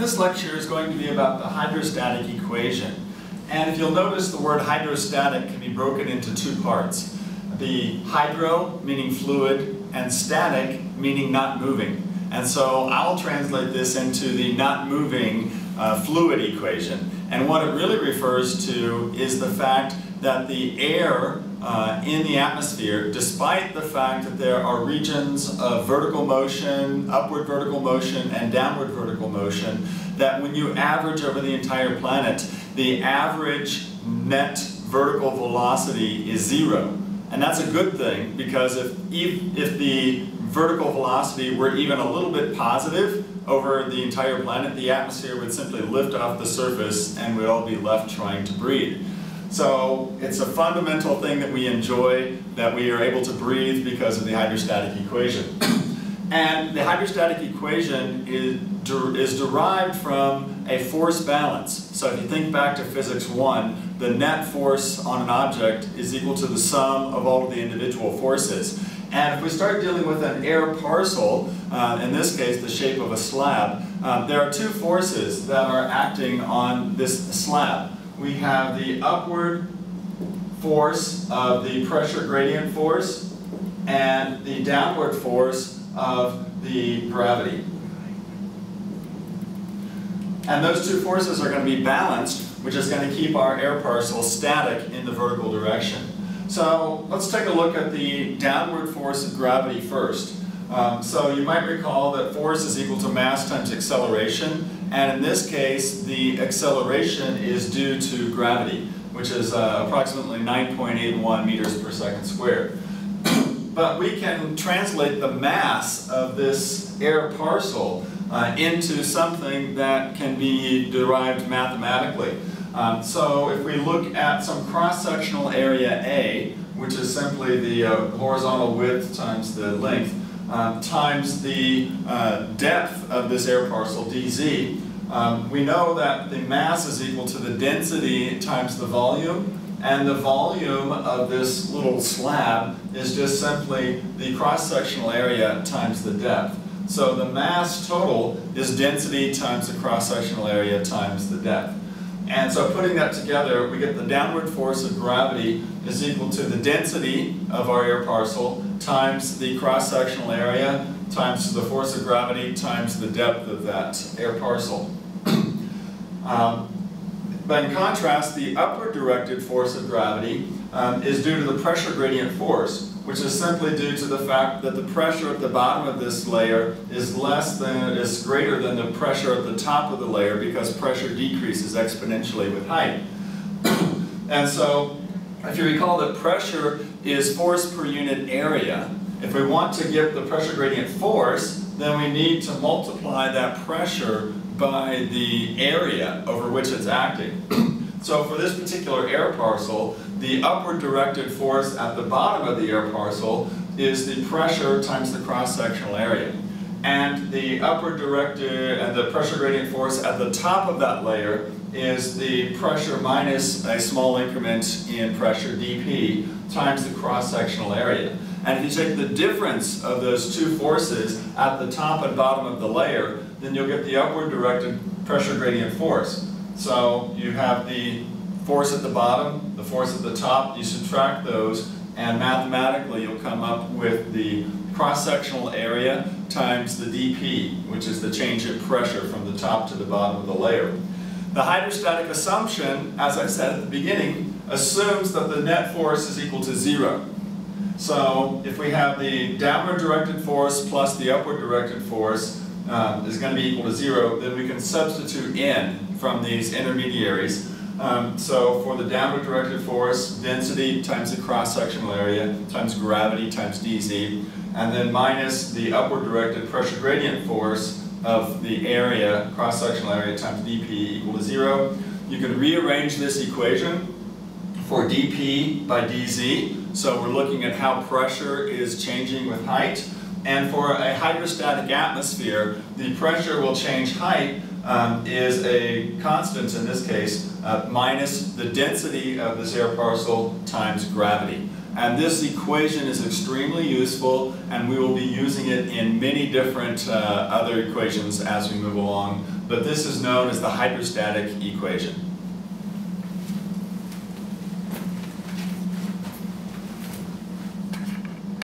This lecture is going to be about the hydrostatic equation. And if you'll notice, the word hydrostatic can be broken into two parts. The hydro, meaning fluid, and static, meaning not moving. And so I'll translate this into the not moving uh, fluid equation. And what it really refers to is the fact that the air uh, in the atmosphere, despite the fact that there are regions of vertical motion, upward vertical motion, and downward vertical motion, that when you average over the entire planet, the average net vertical velocity is zero. And that's a good thing because if, if the vertical velocity were even a little bit positive over the entire planet, the atmosphere would simply lift off the surface and we'd all be left trying to breathe. So it's a fundamental thing that we enjoy, that we are able to breathe because of the hydrostatic equation. and the hydrostatic equation is, is derived from a force balance. So if you think back to physics 1, the net force on an object is equal to the sum of all of the individual forces. And if we start dealing with an air parcel, uh, in this case the shape of a slab, uh, there are two forces that are acting on this slab. We have the upward force of the pressure gradient force and the downward force of the gravity. And those two forces are going to be balanced, which is going to keep our air parcel static in the vertical direction. So let's take a look at the downward force of gravity first. Um, so you might recall that force is equal to mass times acceleration, and in this case, the acceleration is due to gravity, which is uh, approximately 9.81 meters per second squared. but we can translate the mass of this air parcel uh, into something that can be derived mathematically. Um, so if we look at some cross-sectional area A, which is simply the uh, horizontal width times the length, um, times the uh, depth of this air parcel, dz, um, we know that the mass is equal to the density times the volume, and the volume of this little slab is just simply the cross-sectional area times the depth. So the mass total is density times the cross-sectional area times the depth. And so putting that together, we get the downward force of gravity is equal to the density of our air parcel times the cross-sectional area times the force of gravity times the depth of that air parcel. um, but in contrast, the upward directed force of gravity um, is due to the pressure gradient force, which is simply due to the fact that the pressure at the bottom of this layer is less than, is greater than the pressure at the top of the layer because pressure decreases exponentially with height. and so, if you recall that pressure is force per unit area, if we want to get the pressure gradient force, then we need to multiply that pressure by the area over which it's acting. so for this particular air parcel, the upward directed force at the bottom of the air parcel is the pressure times the cross-sectional area. And the upward directed and the pressure gradient force at the top of that layer is the pressure minus a small increment in pressure dP times the cross-sectional area. And if you take the difference of those two forces at the top and bottom of the layer, then you'll get the upward directed pressure gradient force. So you have the force at the bottom, the force at the top, you subtract those, and mathematically you'll come up with the cross-sectional area times the dP, which is the change in pressure from the top to the bottom of the layer. The hydrostatic assumption, as I said at the beginning, assumes that the net force is equal to zero. So if we have the downward directed force plus the upward directed force um, is going to be equal to zero, then we can substitute in from these intermediaries. Um, so for the downward directed force, density times the cross-sectional area times gravity times dz, and then minus the upward directed pressure gradient force of the area, cross-sectional area times dp equal to zero. You can rearrange this equation for dp by dz. So we're looking at how pressure is changing with height. And for a hydrostatic atmosphere, the pressure will change height um, is a constant in this case, uh, minus the density of this air parcel times gravity. And this equation is extremely useful, and we will be using it in many different uh, other equations as we move along. But this is known as the hydrostatic equation.